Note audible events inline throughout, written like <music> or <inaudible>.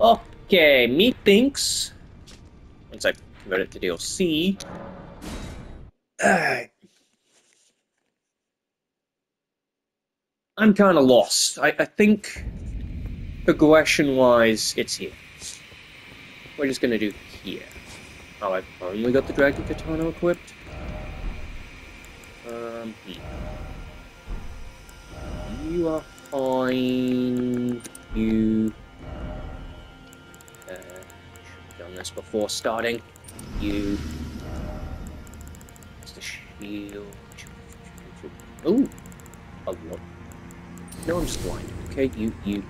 Okay, methinks. Once I convert it to DLC. I'm kind of lost. I, I think progression wise, it's here. We're just gonna do here. Oh, I've only got the Dragon Katana equipped. Um, hmm. You are fine. You. This before starting. You. It's the shield. Ooh! A lot. No, I'm just blind. Okay, you, you.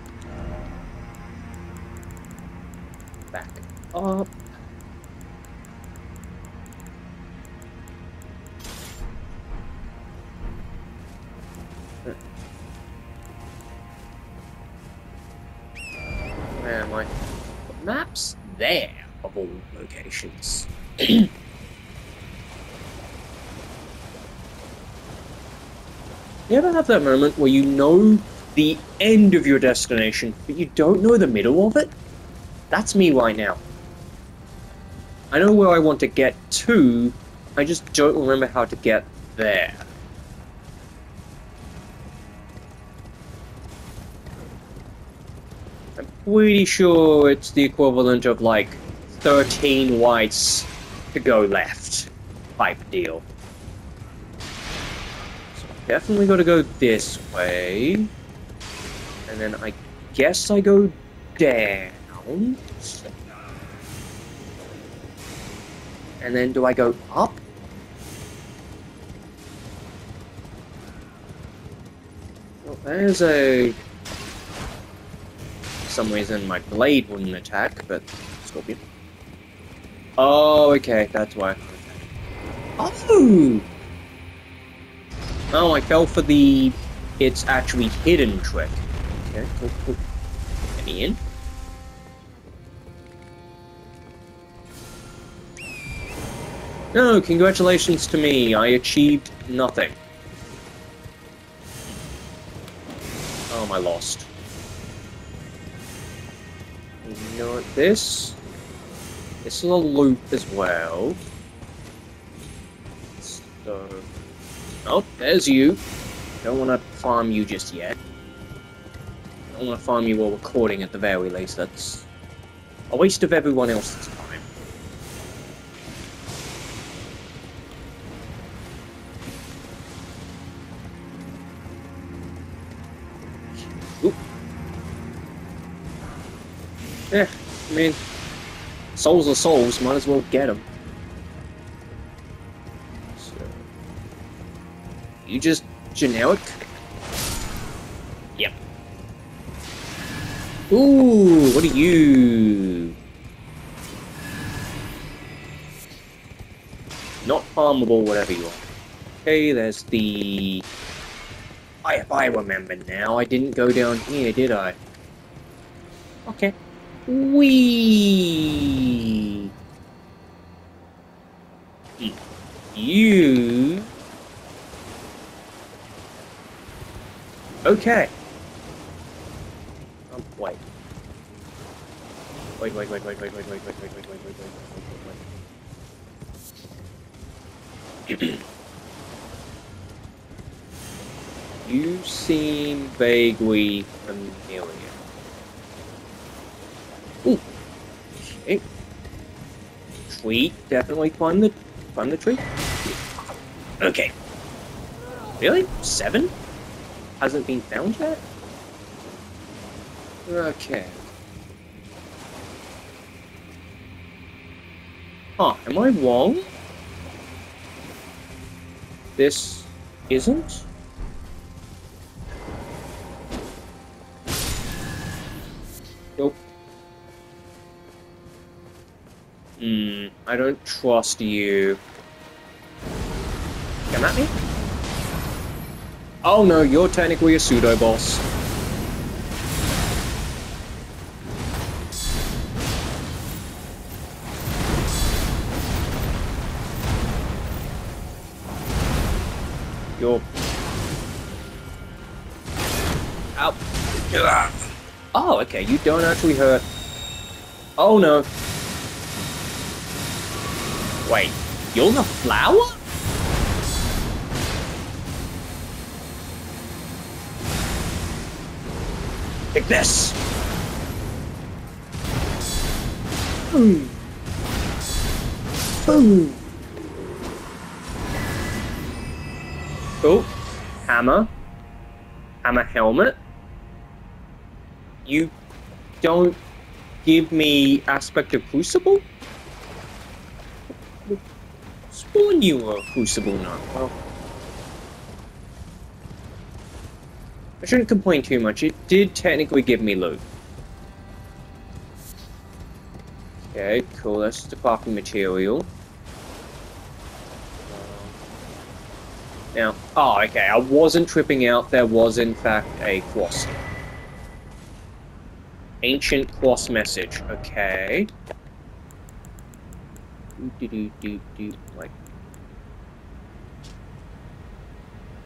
Back up. Where am I? Maps there locations. You ever have that moment where you know the end of your destination, but you don't know the middle of it? That's me right now. I know where I want to get to, I just don't remember how to get there. I'm pretty sure it's the equivalent of like 13 whites to go left type deal. Definitely got to go this way. And then I guess I go down. And then do I go up? Well, there's a... For some reason my blade wouldn't attack, but Scorpion. Oh, okay, that's why. Oh! Oh, I fell for the it's actually hidden trick. Okay, cool, cool. Get me in. No, congratulations to me. I achieved nothing. Oh, I lost? Not? This... This is a loop as well. So... Oh, there's you. Don't want to farm you just yet. Don't want to farm you while recording at the very least. That's a waste of everyone else's time. Oop. Yeah, I mean, souls are souls. Might as well get them. You just generic? Yep. Ooh, what are you? Not farmable, whatever you are. Okay, there's the... I, I remember now, I didn't go down here, did I? Okay. Wee. You... Okay. Um, wait. Wait, wait, wait, wait, wait, wait, wait, wait, wait, wait, wait, wait, wait, wait, wait, wait. You seem vaguely familiar. Ooh. Okay. Tree, definitely climb the climb the tree. Okay. Really? Seven? hasn't been found yet? Okay. Huh, am I wrong? This isn't? Hmm, I don't trust you. Come at me? Oh no, you're technically a pseudo-boss. You're... Ow. Oh, okay, you don't actually hurt Oh no. Wait, you're the flower? Take this! Boom! Boom! Oh, hammer. Hammer helmet. You don't give me aspect of crucible? Spawn you a crucible now. Well, I shouldn't complain too much. It did technically give me loot. Okay, cool. That's the crafting material. Now, oh, okay. I wasn't tripping out. There was, in fact, a cross. Ancient cross message. Okay. Do, do, do, do, like.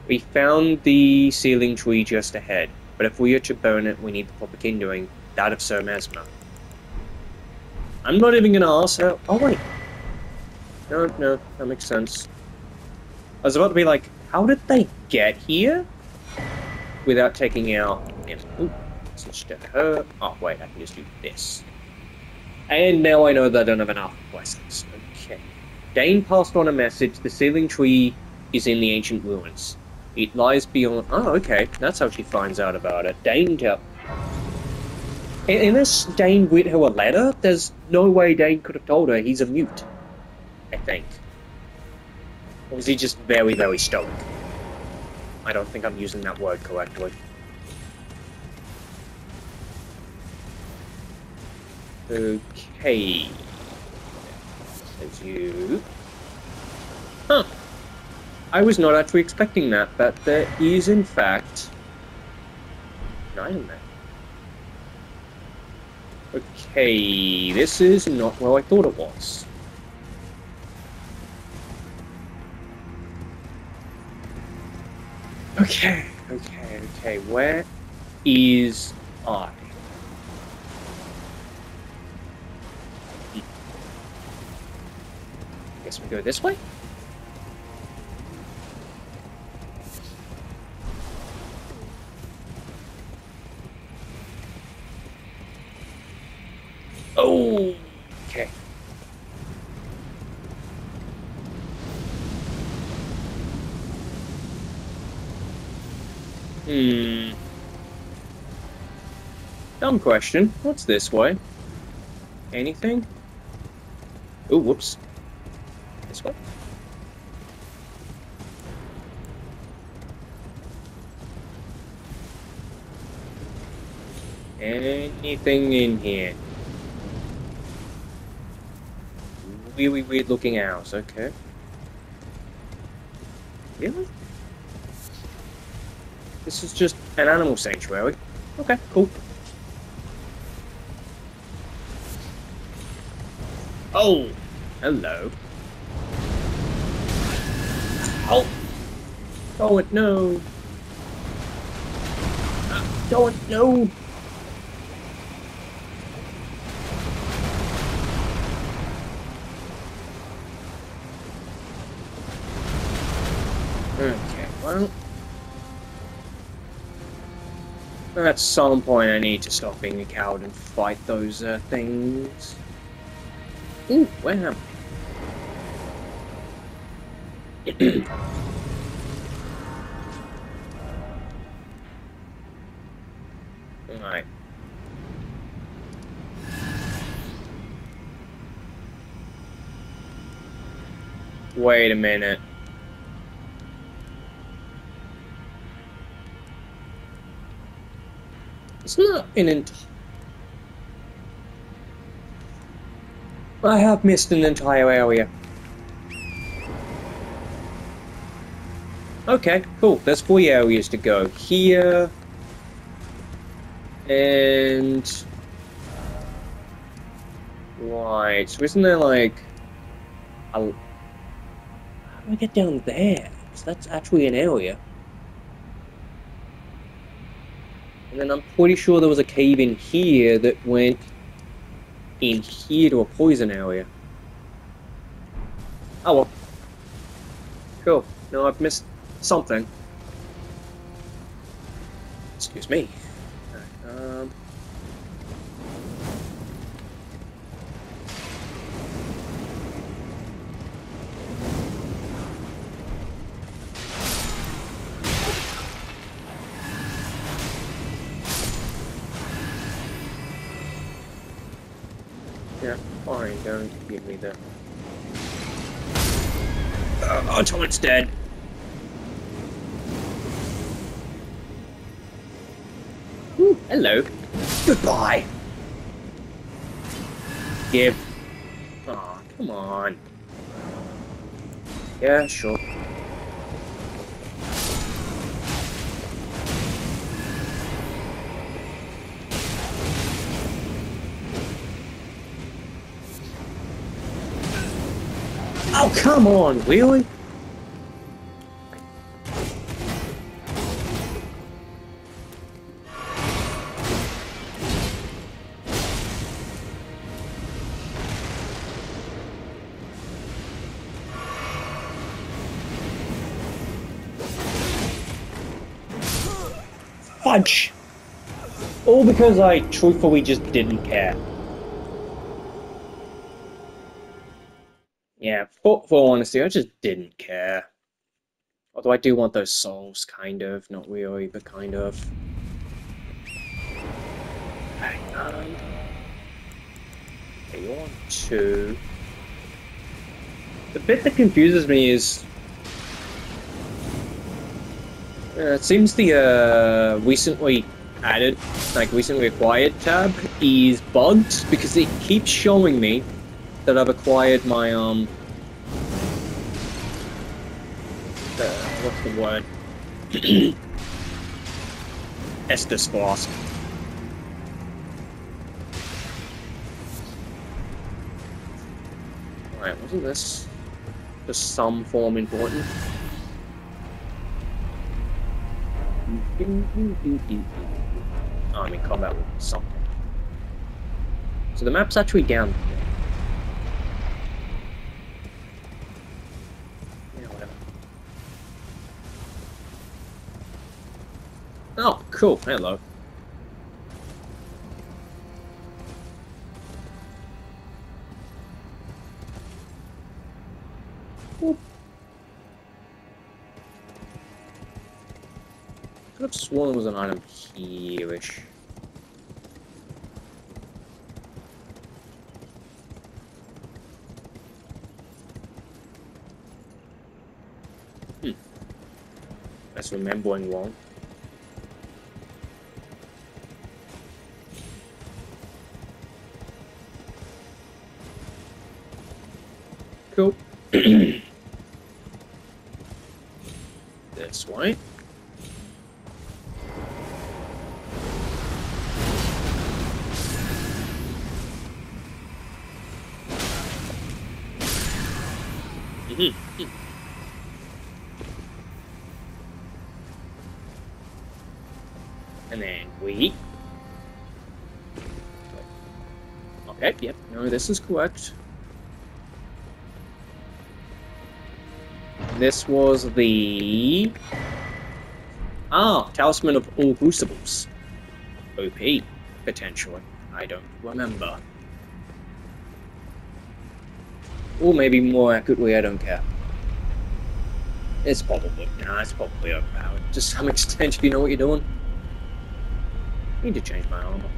We found the sealing tree just ahead, but if we are to burn it, we need the proper kindling, that of Sir Messmer. I'm not even gonna ask her. Oh, wait. No, no, that makes sense. I was about to be like, how did they get here? Without taking out... Ooh, switch to her. Oh, wait, I can just do this. And now I know that I don't have enough blessings. Okay. Dane passed on a message. The sealing tree is in the ancient ruins. It lies beyond... Oh, okay. That's how she finds out about it. Dane tell... Unless Dane wrote her a letter, there's no way Dane could have told her he's a mute. I think. Or was he just very, very stoic? I don't think I'm using that word correctly. Okay. As you... Huh. I was not actually expecting that, but there is in fact an item there. Okay, this is not where I thought it was. Okay, okay, okay, where is I? Hmm. Guess we go this way? Oh, okay. Hmm. Dumb question. What's this way? Anything? Oh, whoops. This way? Anything in here? Really weird looking owls, okay. Really? This is just an animal sanctuary. Okay, cool. Oh! Hello. Oh! It, no! It, no! At some point I need to stop being a coward and fight those uh, things. Ooh, where am I? <clears throat> Alright. Wait a minute. It's not an ent- I have missed an entire area. Okay, cool. There's four areas to go. Here... And... Right, so isn't there like... A... How do I get down there? Because that's actually an area. And I'm pretty sure there was a cave in here that went in here to a poison area. Oh well. Cool. No, I've missed something. Excuse me. Yeah, fine, don't give me the... Uh, oh, Toad's dead. Ooh, hello. Goodbye. Give. Aw, come on. Yeah, sure. Come on, really? Fudge! All because I truthfully just didn't care. Yeah, for, for honesty, I just didn't care. Although I do want those souls, kind of. Not really, but kind of. Hang on. Okay, you're two. The bit that confuses me is uh, it seems the uh, recently added, like recently acquired tab is bugged because it keeps showing me that I've acquired my um. What's the word? <clears throat> Estus Flask. Alright, wasn't this just some form important? Oh, I mean combat with something. So the map's actually down here. Yeah, whatever. Oh, cool. Hello. Boop. Could have sworn there was an item here-ish. Hmm. That's remembering wrong. This is correct. This was the. Ah, Talisman of All Crucibles. OP, potentially. I don't remember. Or maybe more accurately, I don't care. It's probably, nah, it's probably overpowered. To some <laughs> extent, if you know what you're doing. I need to change my armor.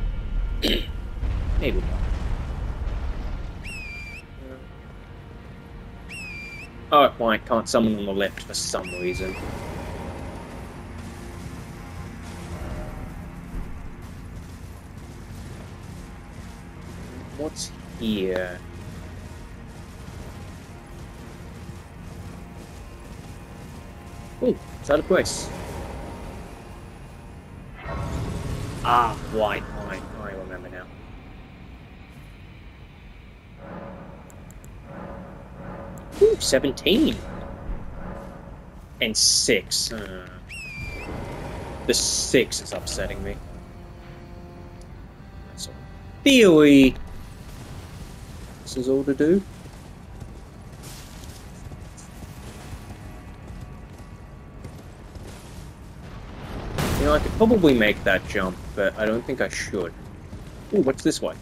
<clears throat> maybe not. Oh, why can't summon on the left for some reason. What's here? Oh, it's out of place. Ah, white, white. I remember now. Ooh, 17. And 6. Uh, the 6 is upsetting me. So, theory, This is all to do. You know, I could probably make that jump, but I don't think I should. Ooh, what's this way?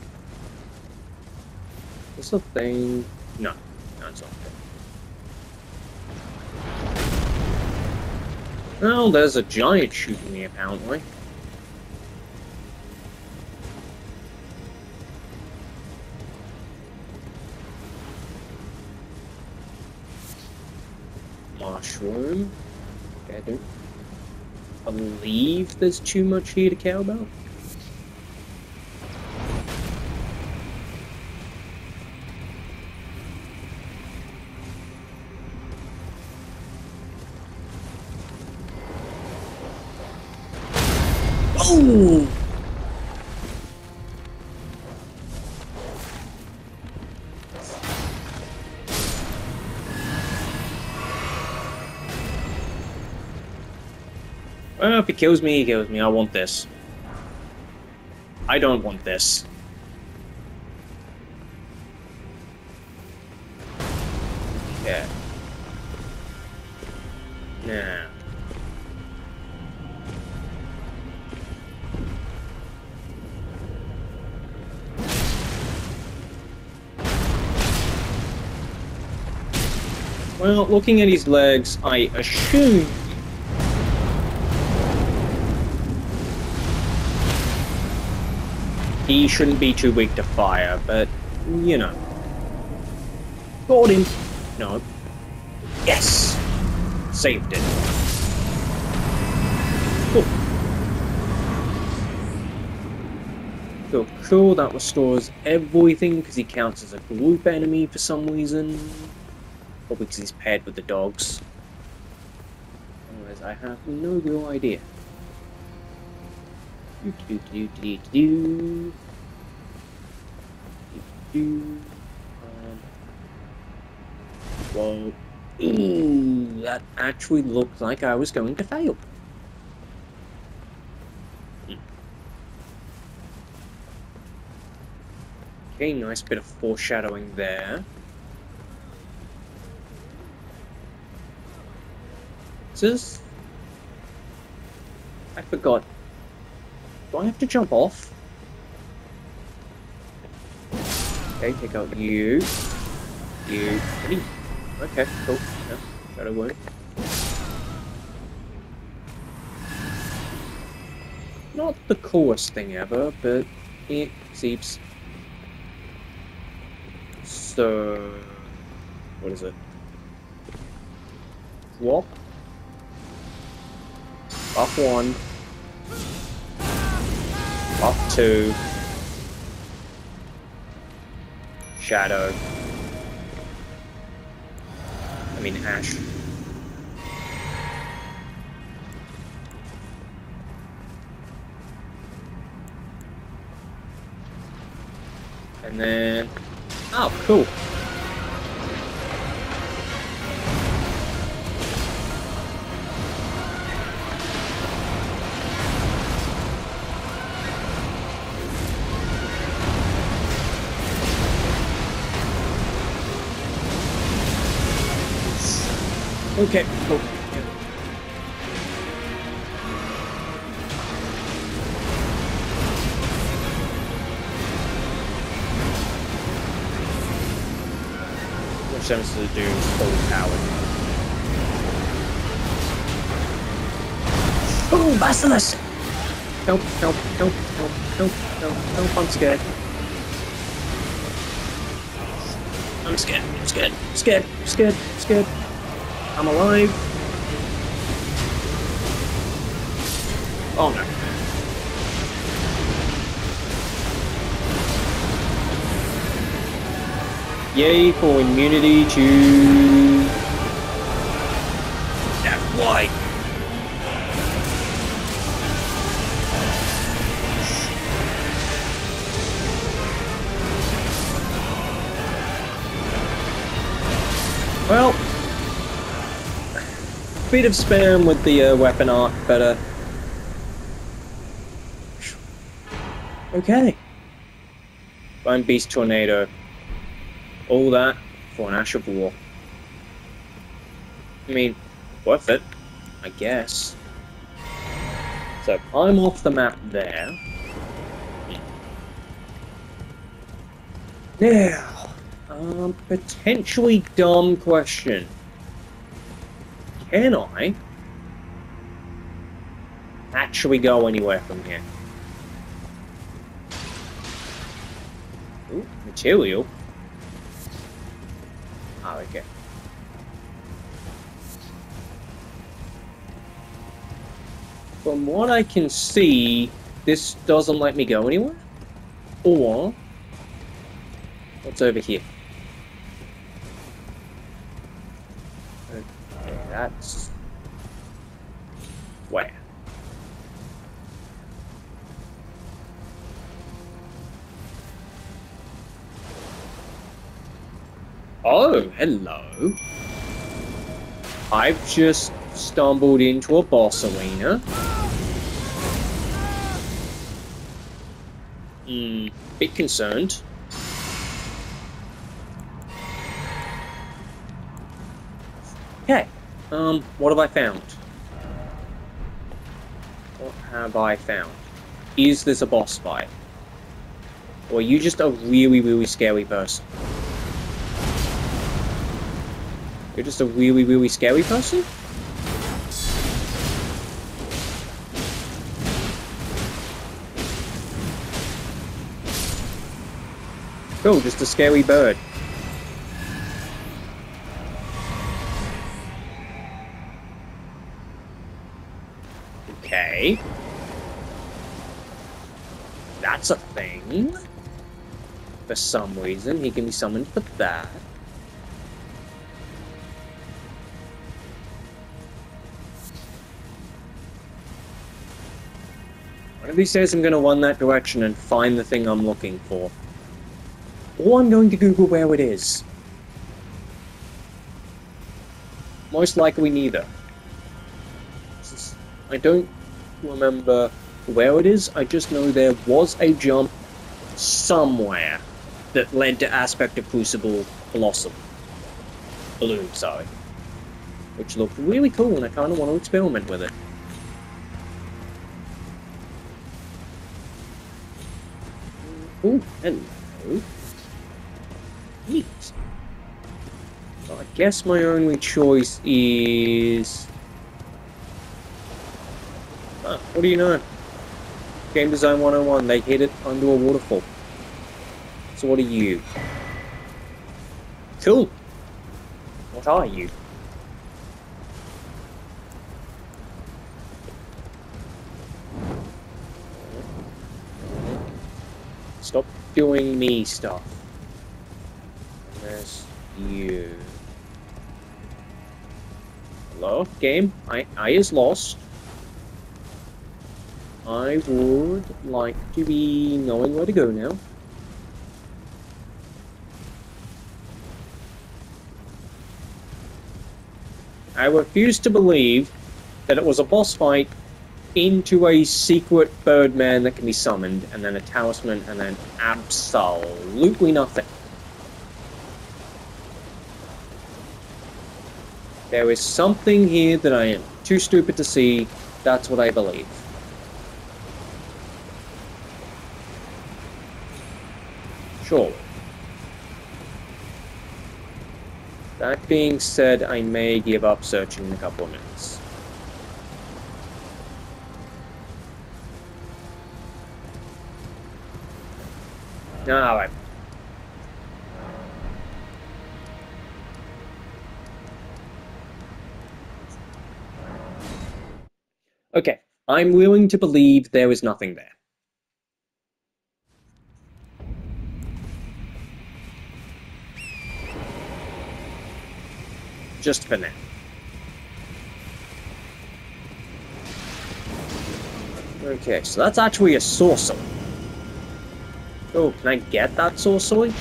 This a thing? No, not a Well, there's a giant shooting me, apparently. Mushroom. I don't believe there's too much here to care about. Kills me, he kills me. I want this. I don't want this. Yeah. Nah. Well, looking at his legs, I assume he shouldn't be too weak to fire, but, you know. Got him. No. Yes! Saved it. Cool. Cool, cool. That restores everything because he counts as a group enemy for some reason. Probably because he's paired with the dogs. Otherwise, I have no real idea. Do do do do do. Um. Ooh, <clears throat> that actually looked like I was going to fail. Okay, nice bit of foreshadowing there. This I forgot. Do I have to jump off? Okay, take out you. You. Okay, cool. Yeah, that'll. Not the coolest thing ever, but it seems. So. What is it? Swap? Off one. Off two. Shadow. I mean Ash. And then... Oh, cool. Okay, cool. Yeah. Which tends to do full power. Oh, Basilisk! Help, help, help, help, help, help, help, I'm scared. I'm scared, I'm scared, scared, scared, scared. I'm alive. Oh no. Yay for immunity to bit of spam with the uh, weapon arc, but uh, okay. Divine Beast Tornado. All that for an Ash of War. I mean, worth it, I guess. So I'm off the map there. Now, um, potentially dumb question. Can I actually go anywhere from here? Ooh, material. Ah, okay. From what I can see, this doesn't let me go anywhere. Or, what's over here? Okay, that's... Where? Oh, hello. I've just stumbled into a boss arena. Hmm, bit concerned. Um, what have I found? What have I found? Is this a boss fight? Or are you just a really, really scary person? You're just a really, really scary person? Cool, just a scary bird. Okay. That's a thing. For some reason, he can be summoned for that. One of these days I'm going to run that direction and find the thing I'm looking for. Or I'm going to Google where it is. Most likely neither. I don't remember where it is, I just know there was a jump somewhere that led to Aspect of Crucible Blossom. Balloon, sorry. Which looked really cool and I kind of want to experiment with it. Oh, hello. Neat. So I guess my only choice is... What do you know? Game Design 101, they hit it under a waterfall. So what are you? Cool. What are you? Stop doing me stuff. There's you. Hello, game? I, I is lost. I would like to be knowing where to go now. I refuse to believe that it was a boss fight into a secret birdman that can be summoned, and then a talisman, and then absolutely nothing. There is something here that I am too stupid to see. That's what I believe. Surely. That being said, I may give up searching in a couple of minutes. Alright. Okay, I'm willing to believe there is nothing there. Just for now. Okay, so that's actually a sorcerer. Oh, can I get that sorcery?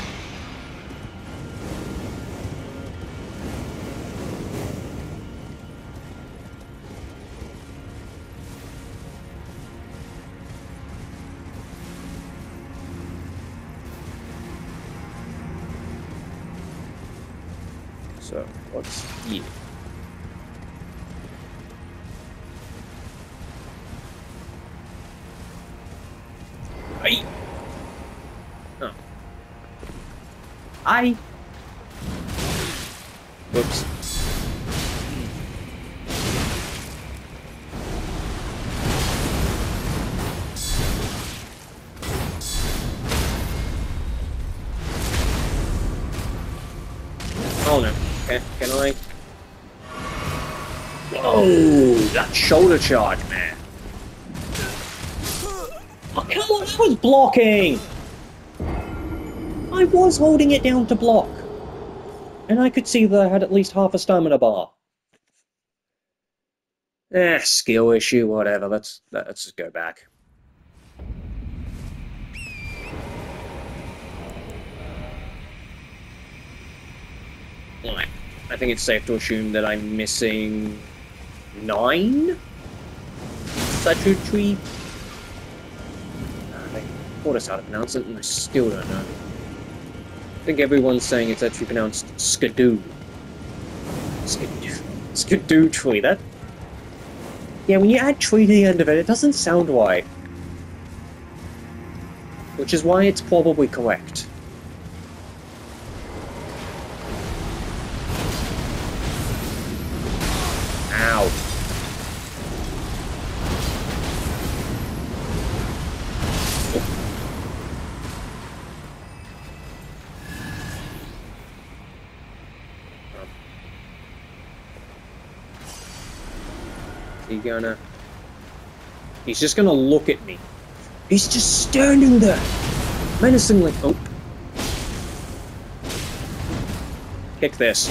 Aye. Whoops. Oh no. Okay, can I? Oh, that shoulder charge, man. Oh, come on, I was blocking! I was holding it down to block. And I could see that I had at least half a stamina bar. Eh, skill issue, whatever. Let's let's just go back. Right. I think it's safe to assume that I'm missing nine. Uh, they taught us how to pronounce it, and I still don't know. I think everyone's saying it's actually pronounced skidoo. Skidoo. Skidoo tree. That. Yeah, when you add tree to the end of it, it doesn't sound right. Which is why it's probably correct. Gonna... He's just gonna look at me. He's just standing there! Menacingly. Oh. Kick this.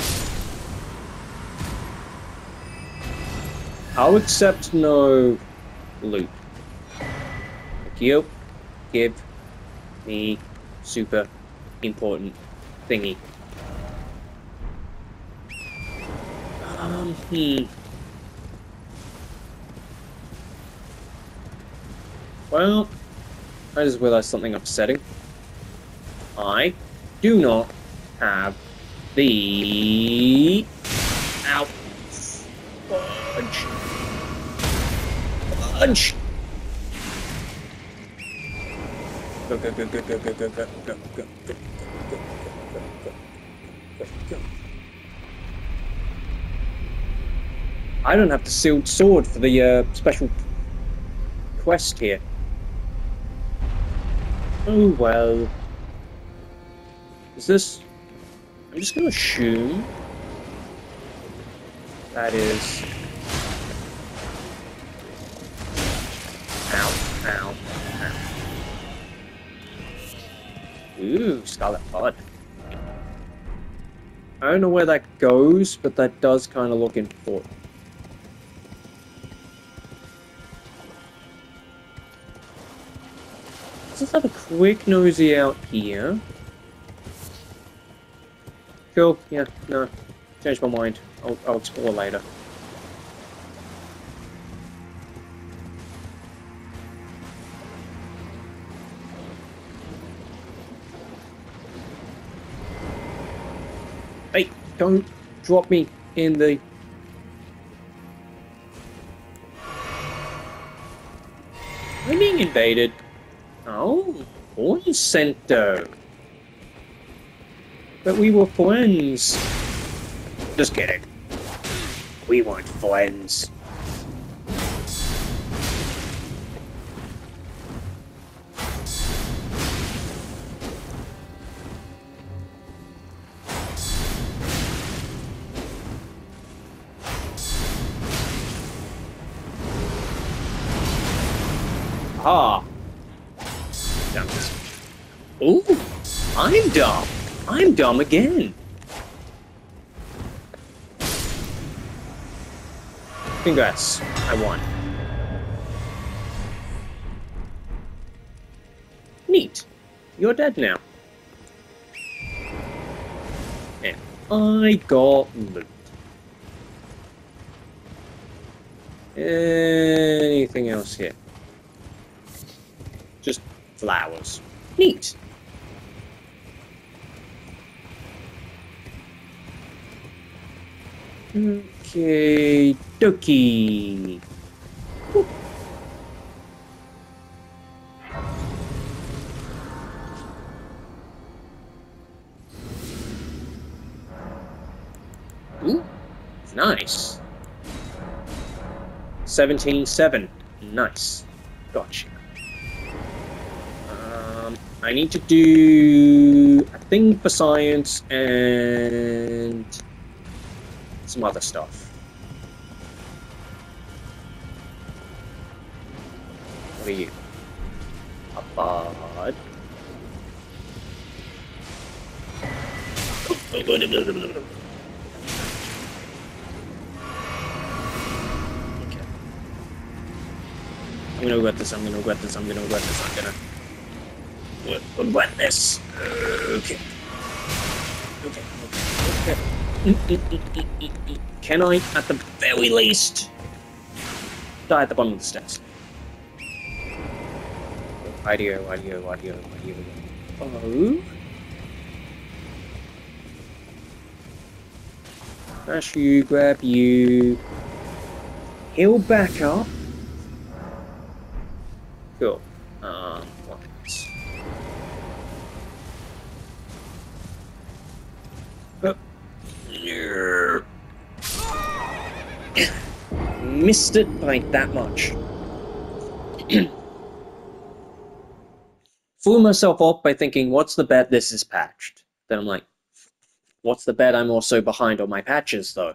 I'll accept no loot. You. Give me super important thingy. Um, hmm. Well, I just realized something upsetting. I do not have the... Ow. Fudge. Fudge! Go, go, go, go, go, go, go, go, go, go. I don't have the sealed sword for the uh, special quest here. Oh well. Is this... I'm just gonna assume... That is... Ow, ow, ow. Ooh, Scarlet Bud. I don't know where that goes, but that does kind of look important. Just have a quick nosy out here. Cool, yeah, no. Changed my mind. I'll, I'll explore later. Hey, don't drop me in the... I'm being invaded. Oh, Hornsent. But we were friends. Just kidding. We weren't friends. It. Ooh, I'm dumb. I'm dumb again. Congrats, I won. Neat. You're dead now. And I got loot. Anything else here? Flowers. Neat. Okay, dokie. Ooh, nice. 17-7. Nice. Gotcha. I need to do a thing for science and some other stuff. What are you? A bard. Okay. I'm gonna wet this, I'm gonna wet this, I'm gonna wet this, I'm gonna wet, wet. Okay. Okay, okay, okay. Can I, at the very least, die at the bottom of the stairs? Audio, audio, audio, audio. Oh. Smash you, grab you. Heal back up. Cool. Missed it by that much. <clears throat> Fool myself off by thinking, what's the bet this is patched? Then I'm like, what's the bet I'm also behind on my patches, though?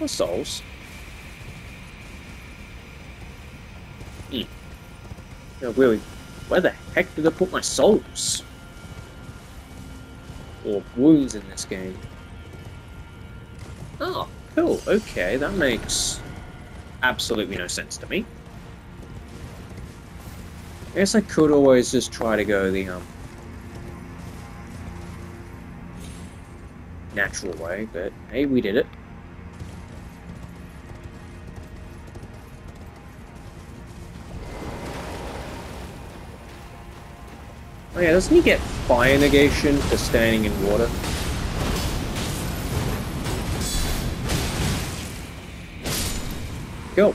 my souls. Hmm. Really, where the heck did I put my souls? Or wounds in this game? Oh, cool. Okay, that makes absolutely no sense to me. I guess I could always just try to go the, um, natural way, but hey, we did it. Oh yeah, doesn't he get fire negation for standing in water? Go.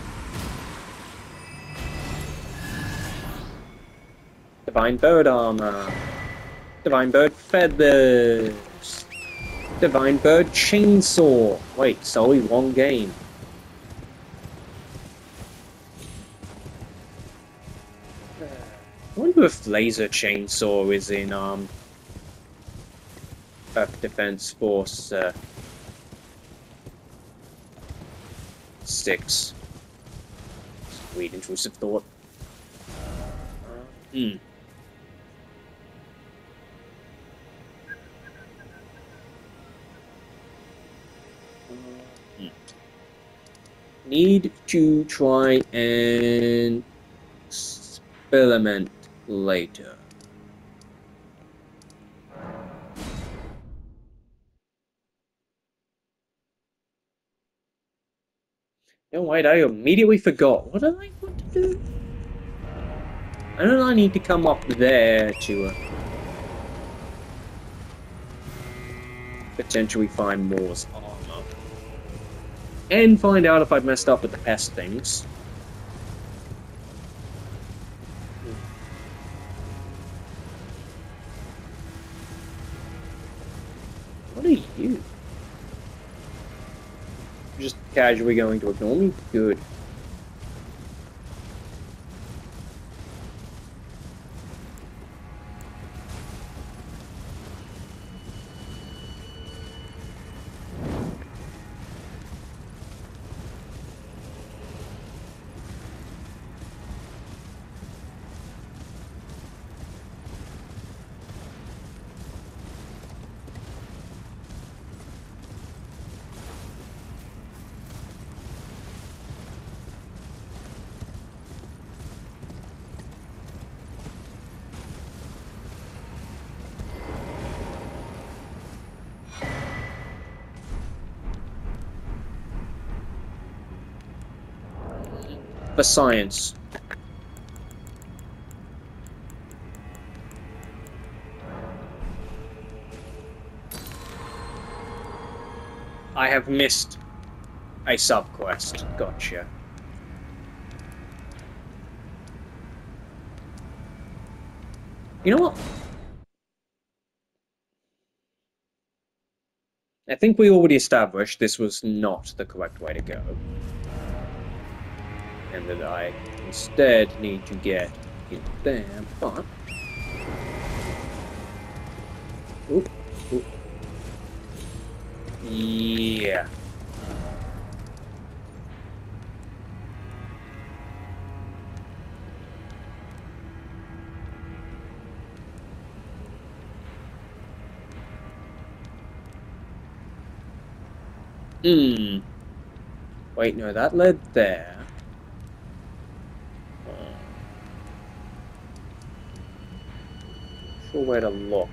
Divine bird armor. Divine bird feathers. Divine bird chainsaw. Wait, solely one game. I wonder if laser chainsaw is in um Earth Defense Force uh, six. Weird intrusive thought. Hmm. Hmm. Need to try and experiment later. No, wait, I immediately forgot. What did I want to do? I don't I need to come up there to uh, potentially find Moore's armor. And find out if I've messed up with the pest things. Casually going to ignore me? Good. proper science. I have missed a subquest. Gotcha. You know what? I think we already established this was not the correct way to go. And that I instead need to get in there, but... Oop, oop. Yeah. Hmm. Wait, no, that led there. Where to look.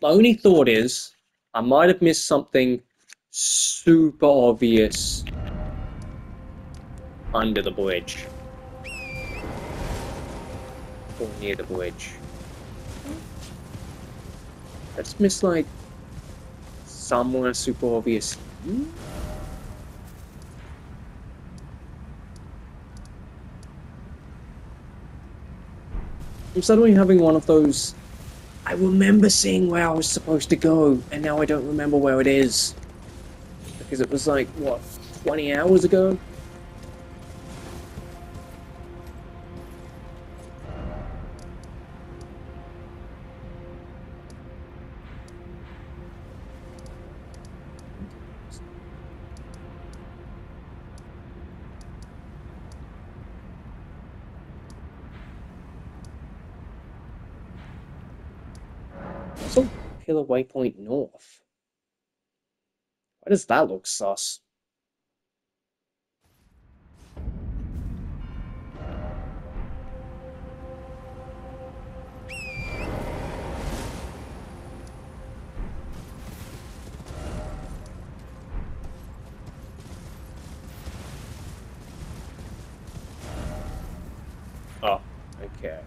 The only thought is, I might have missed something super obvious under the bridge. Or near the bridge. Just missed like somewhere super obvious. I'm suddenly having one of those. I remember seeing where I was supposed to go, and now I don't remember where it is. Because it was like, what, 20 hours ago? Pillar Waypoint North. Why does that look sus? Oh, okay.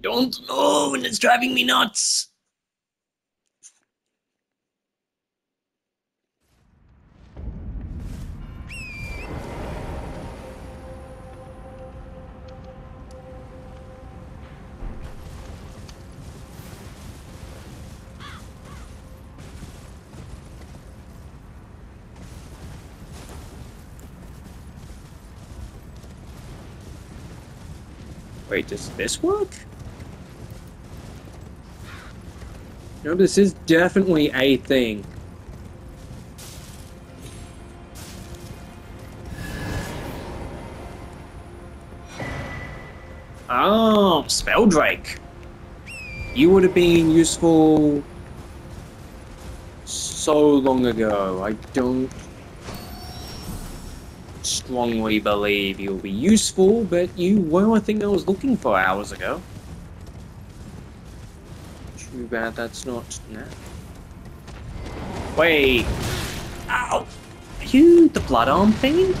Don't know, and it's driving me nuts. Wait, does this work? No, this is definitely a thing. Ah, oh, Spelldrake. You would have been useful so long ago. I don't strongly believe you'll be useful, but you were a thing I was looking for hours ago. Bad that's not now. Wait. Ow! Are you the blood arm fiend?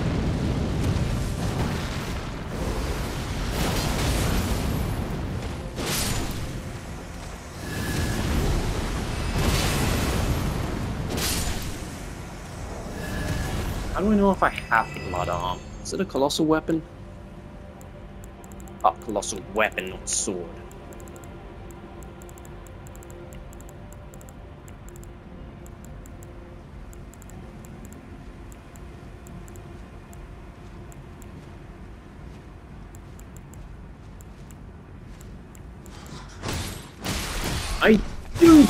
How do I know if I have the blood arm? Is it a colossal weapon? Oh, colossal weapon, not sword.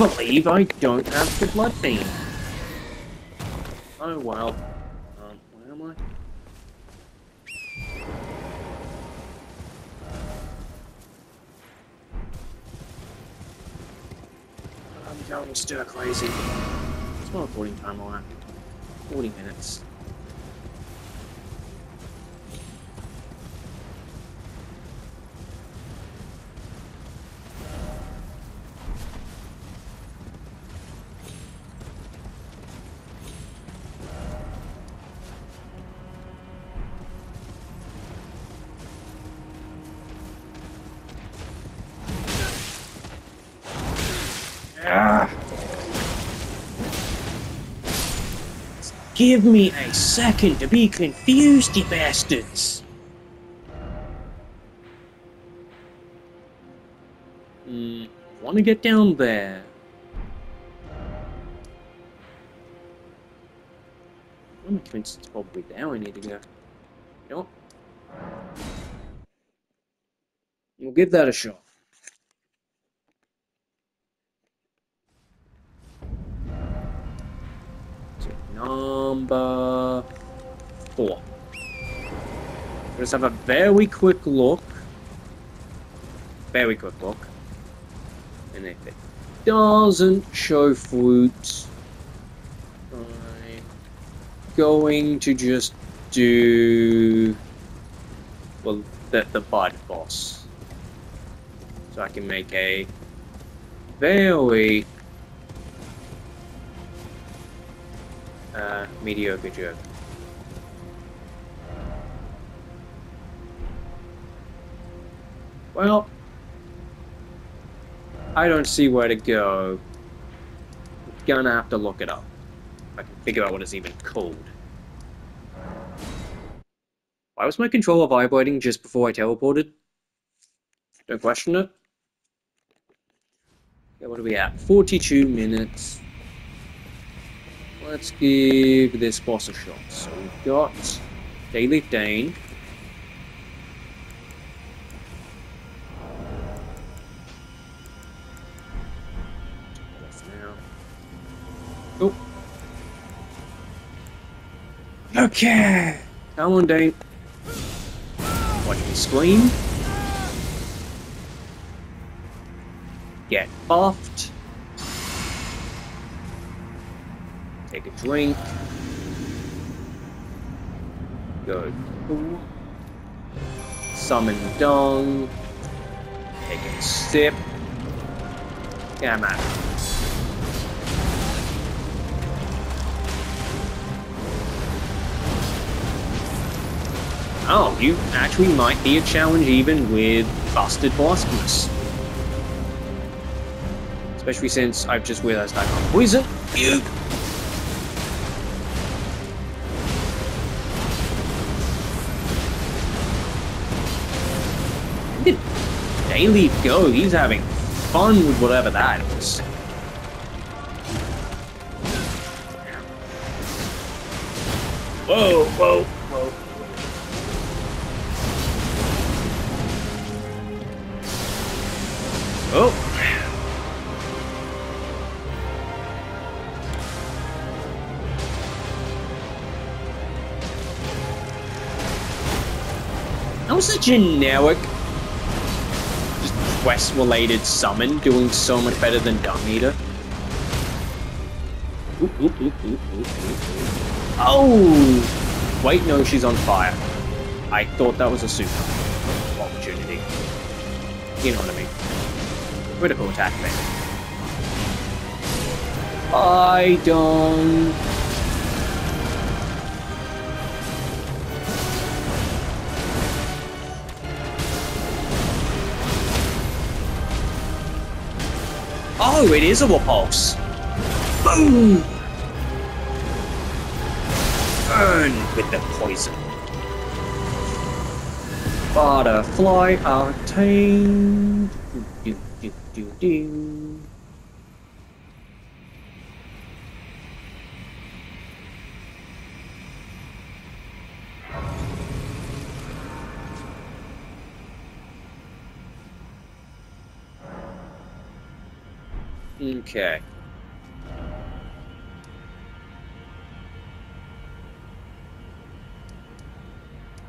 Believe I don't have the blood theme. Oh well. Um, where am I? I'm going stir crazy. What's my recording time on? 40 minutes. Give me a second to be confused, you bastards! Hmm, Want to get down there. I'm convinced it's probably there I need to go. You know what? We'll give that a shot. Number four. Let's have a very quick look. Very quick look. And if it doesn't show fruit, I'm going to just do well the the bud boss. So I can make a very uh, mediocre joke. Well, I don't see where to go. Gonna have to look it up. I can figure out what it's even called. Why was my controller vibrating just before I teleported? Don't question it. What are we at? 42 minutes. Let's give this boss a shot. So we've got Dryleaf Dane. Oh. Okay. Come on, Dane. Watch me scream. Get buffed. Take a drink. Go. Summon dung. Take a sip. Yeah, man. Oh, you actually might be a challenge even with Busted Blasphemous. Especially since I've just realized I can't poison you. Dryleaf go? He's having fun with whatever that is. Whoa, whoa, whoa. Oh. That was a generic, quest-related summon doing so much better than Dung Eater. Oh! Wait, no, she's on fire. I thought that was a super opportunity. You know what I mean. Critical attack, man. I don't. Oh, it is a repulse. Boom! Burn with the poison. Butterfly Arcane. Do, do, do, do. Okay.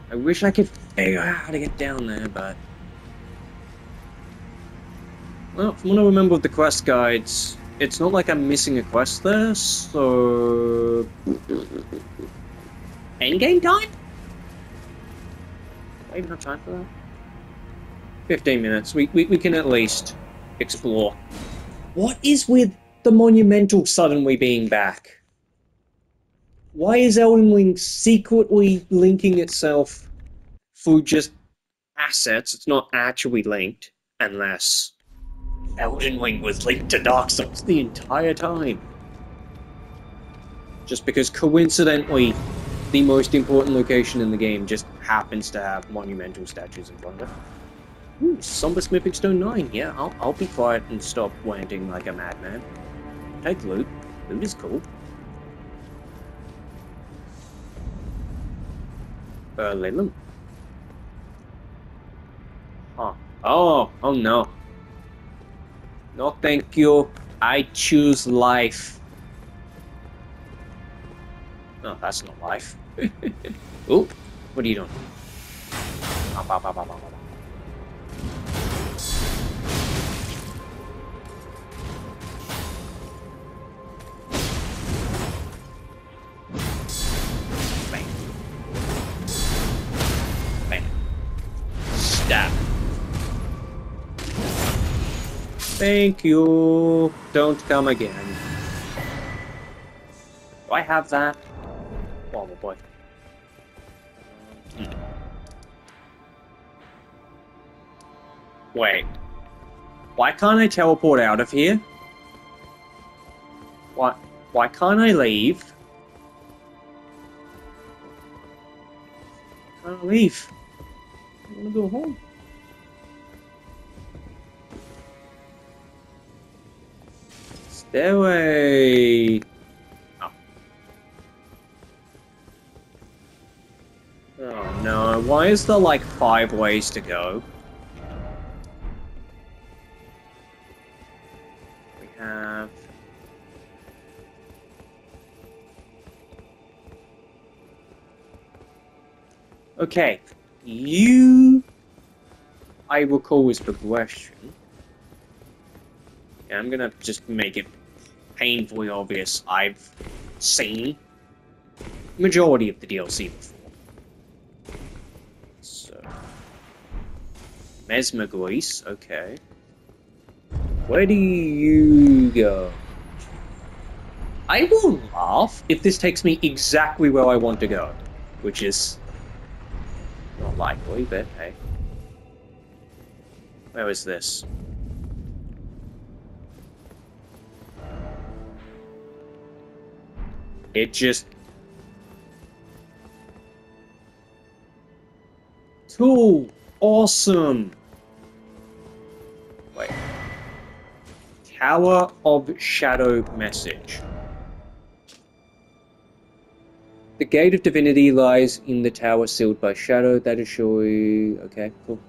I wish I could figure out how to get down there, but... Well, from what I remember of the quest guides, it's not like I'm missing a quest there, so... Endgame time? Do I even have time for that? 15 minutes. We, we, we can at least explore. What is with the Monumental suddenly being back? Why is Elden Ring secretly linking itself through just assets? It's not actually linked, unless Elden Ring was linked to Dark Souls the entire time. Just because coincidentally, the most important location in the game just happens to have monumental statues in front of it. Ooh, Somber Smithing Stone 9. Yeah, I'll, I'll be quiet and stop ranting like a madman. Take loot. Loot is cool. Uh, Leyland? Huh. Oh, oh no. No thank you. I choose life. No, that's not life. <laughs> oh, what are you doing? Thank you. Don't come again. Do I have that? Oh, boy. Hmm. Wait. Why can't I teleport out of here? Why, why can't I leave? Can't I leave? I wanna go home. Stairway. Oh. oh no, why is there like five ways to go? We have. Okay, you. I recall was progression. Yeah, I'm gonna just make it painfully obvious. I've seen majority of the DLC before. So, Messmer okay. Where do you go? I will laugh if this takes me exactly where I want to go, which is not likely, but hey. Where is this? It just... Cool! Awesome! Wait. Tower of Shadow message. The Gate of Divinity lies in the tower sealed by shadow. That is surely... Okay, cool.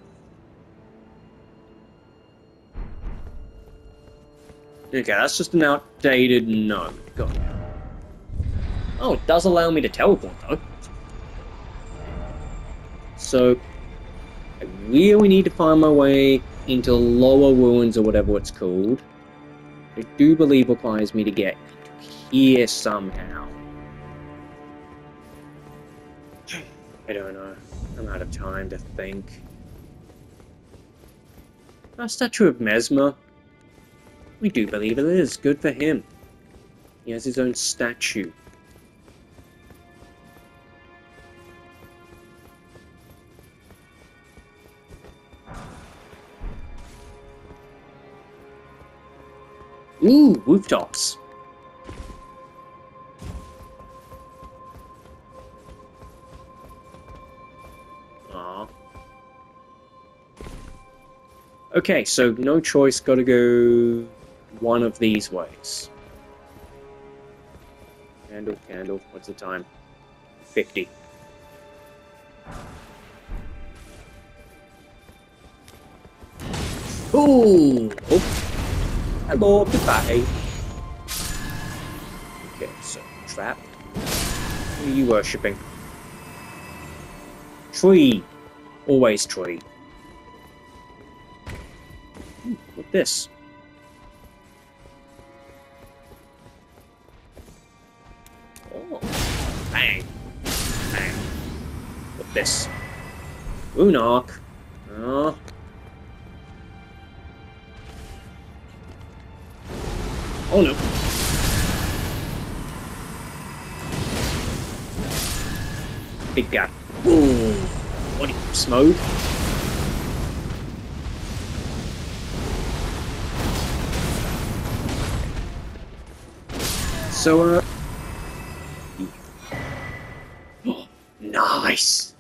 Okay, that's just an outdated note. Got it. Oh, it does allow me to teleport, though. So, I really need to find my way into lower ruins or whatever it's called. I do believe requires me to get here somehow. I don't know. I'm out of time to think. A statue of Messmer. We do believe it is. Good for him. He has his own statue. Ooh, rooftops. Aw. Okay, so no choice, gotta go one of these ways. Candle, candle, what's the time? 50. Ooh! Oh. Hello, goodbye. Okay, so, trap. Who are you worshipping? Tree! Always tree. What this? Oh. Bang. Bang. What this? Unark. Oh. Oh no. Big guy. Ooh. What smoke? So, uh. nice!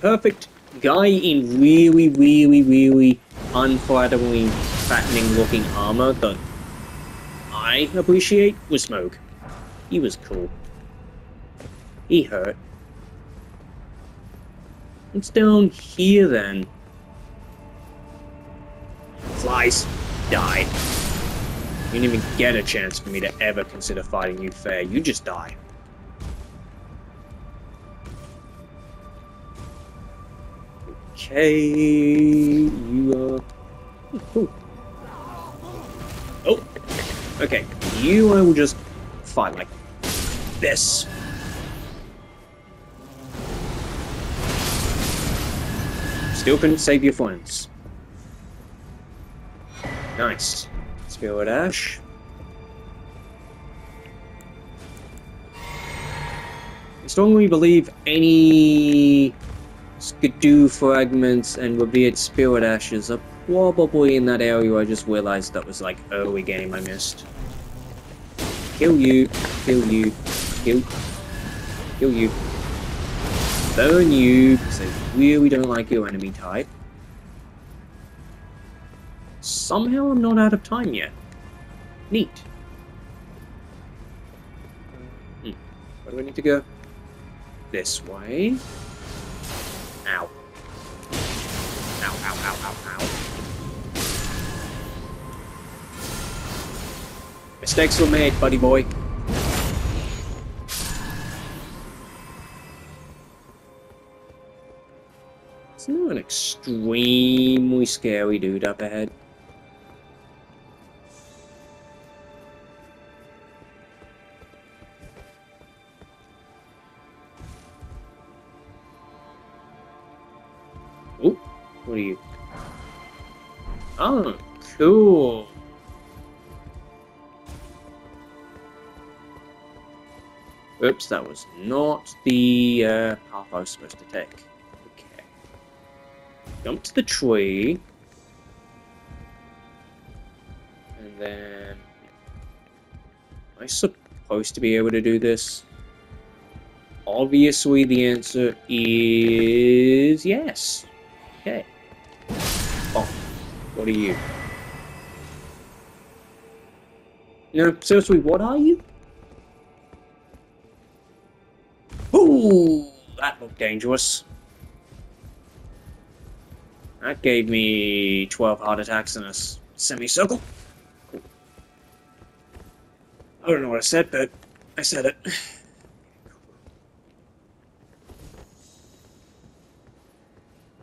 Perfect guy in really, really, really unflatteringly fattening looking armor that I appreciate was Smoke. He was cool. He hurt. It's down here then? Flies. Die. You didn't even get a chance for me to ever consider fighting you fair. You just die. Okay, you are. Ooh. Oh, okay. You, I will just fight like this. Still couldn't save your friends. Nice. Spirit Ash. I strongly believe any Scadu fragments and revered spirit ashes are probably in that area. I just realized that was like early game I missed. Kill you, kill you, kill, kill you. Burn you, because I really don't like your enemy type. Somehow I'm not out of time yet. Neat. Hmm. Where do I need to go? This way. Ow. Ow, ow, ow, ow, ow. Mistakes were made, buddy boy. It's not an extremely scary dude up ahead. What are you? Oh, cool. Oops, that was not the uh, path I was supposed to take. Okay. Jump to the tree. And then... Am I supposed to be able to do this? Obviously, the answer is yes. Okay. What are you? No, seriously, what are you? Ooh, that looked dangerous. That gave me 12 heart attacks in a semicircle. I don't know what I said, but I said it. <sighs>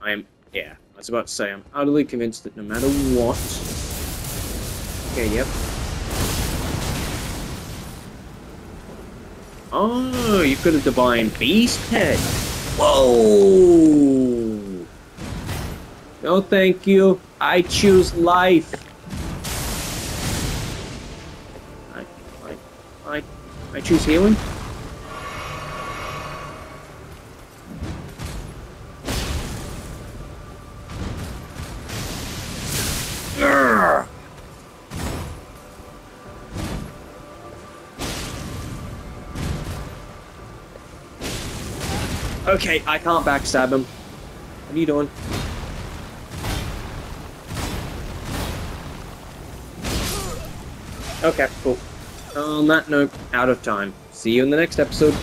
I'm, yeah, I was about to say, I'm utterly convinced that no matter what... Okay, yep. Oh, you've got a divine beast head. Whoa! No, thank you. I choose life. I, I, I, I choose healing. Okay, I can't backstab him. What are you doing? Okay, cool. On that note, out of time. See you in the next episode.